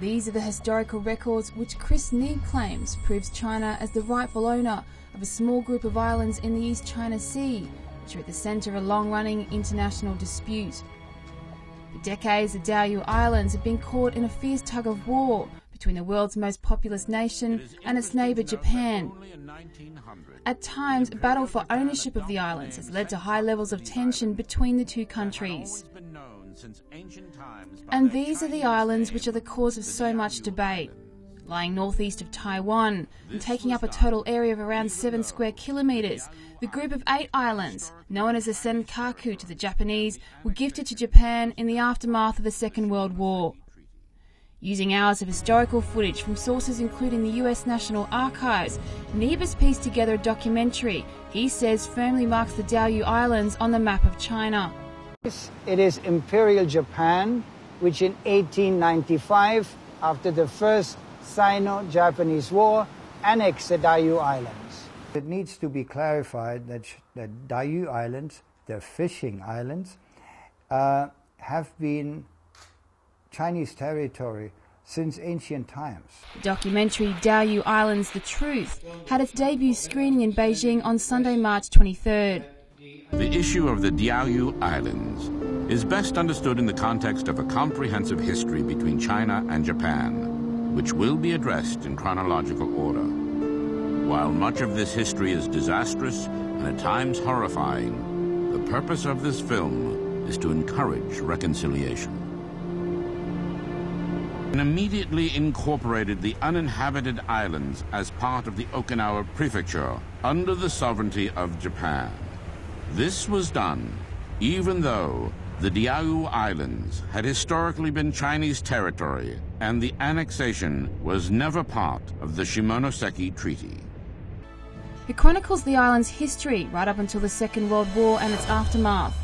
These are the historical records which Chris Nebe claims proves China as the rightful owner of a small group of islands in the East China Sea, which are at the centre of a long-running international dispute. For decades, the Diaoyu Islands have been caught in a fierce tug of war between the world's most populous nation and its neighbour Japan. At times, a battle for ownership of the islands has led to high levels of tension between the two countries. And these are the islands which are the cause of so much debate. Lying northeast of Taiwan and taking up a total area of around 7 square kilometres, the group of eight islands, known as the Senkaku to the Japanese, were gifted to Japan in the aftermath of the Second World War. Using hours of historical footage from sources including the US National Archives, Nebe pieced together a documentary he says firmly marks the Diaoyu Islands on the map of China. It is Imperial Japan, which in 1895, after the First Sino-Japanese War, annexed the Diaoyu Islands. It needs to be clarified that the Diaoyu Islands, the fishing islands, uh, have been Chinese territory since ancient times. The documentary Diaoyu Islands The Truth had its debut screening in Beijing on Sunday, March 23rd. The issue of the Diaoyu Islands is best understood in the context of a comprehensive history between China and Japan, which will be addressed in chronological order. While much of this history is disastrous and at times horrifying, the purpose of this film is to encourage reconciliation and immediately incorporated the uninhabited islands as part of the Okinawa Prefecture under the sovereignty of Japan. This was done even though the Diaoyu Islands had historically been Chinese territory and the annexation was never part of the Shimonoseki Treaty. It chronicles the island's history right up until the Second World War and its aftermath.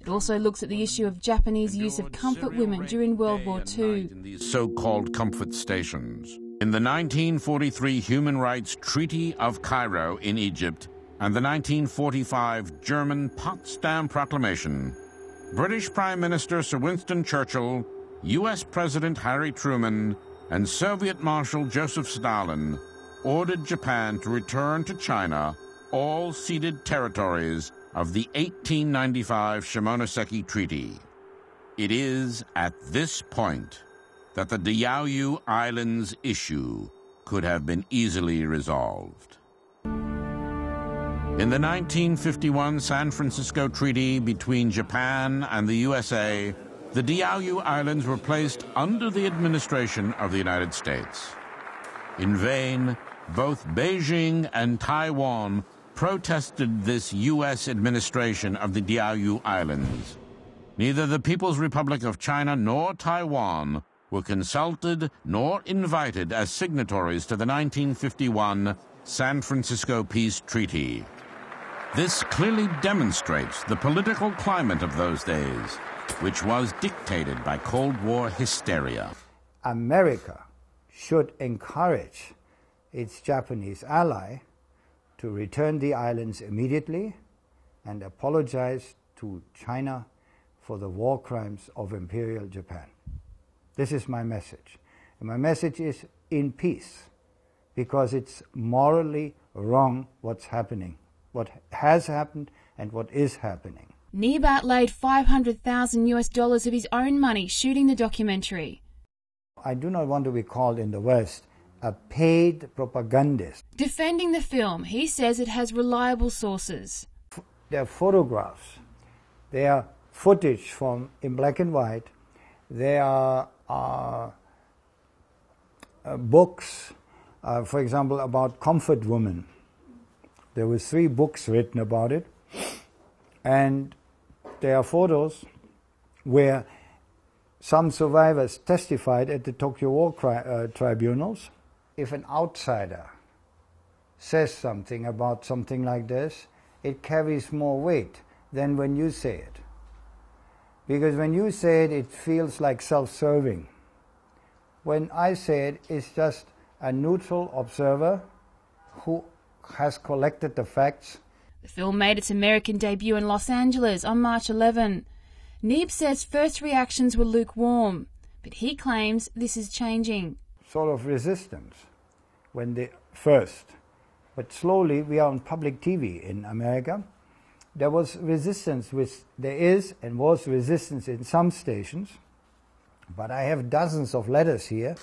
It also looks at the issue of Japanese use of comfort women during World War II. These so-called comfort stations. In the 1943 Human Rights Treaty of Cairo in Egypt and the 1945 German Potsdam Proclamation, British Prime Minister Sir Winston Churchill, U.S. President Harry Truman, and Soviet Marshal Joseph Stalin ordered Japan to return to China all ceded territories of the 1895 Shimonoseki Treaty. It is at this point that the Diaoyu Islands issue could have been easily resolved. In the 1951 San Francisco Treaty between Japan and the USA, the Diaoyu Islands were placed under the administration of the United States. In vain, both Beijing and Taiwan protested this U.S. administration of the Diaoyu Islands. Neither the People's Republic of China nor Taiwan were consulted nor invited as signatories to the 1951 San Francisco Peace Treaty. This clearly demonstrates the political climate of those days, which was dictated by Cold War hysteria. America should encourage its Japanese ally to return the islands immediately and apologize to China for the war crimes of Imperial Japan. This is my message. And my message is in peace, because it's morally wrong what's happening, what has happened and what is happening. Nebe laid 500,000 US dollars of his own money shooting the documentary. I do not want to be called in the West a paid propagandist. Defending the film, he says it has reliable sources. They are photographs, they are footage from in black and white, they are uh, uh, books, uh, for example, about comfort women. There were three books written about it, and there are photos where some survivors testified at the Tokyo War tri uh, tribunals if an outsider says something about something like this, it carries more weight than when you say it. Because when you say it, it feels like self serving. When I say it, it's just a neutral observer who has collected the facts. The film made its American debut in Los Angeles on March 11. Nebe says first reactions were lukewarm But he claims this is changing. Sort of resistance when they first, but slowly we are on public TV in America. There was resistance, with, there is and was resistance in some stations, but I have dozens of letters here,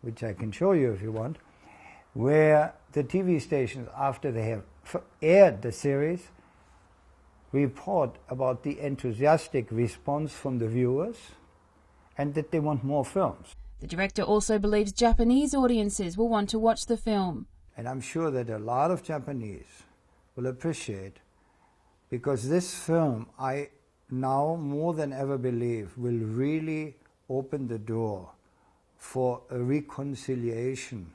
which I can show you if you want, where the TV stations, after they have aired the series, report about the enthusiastic response from the viewers and that they want more films. The director also believes Japanese audiences will want to watch the film. And I'm sure that a lot of Japanese will appreciate because this film, I now more than ever believe, will really open the door for a reconciliation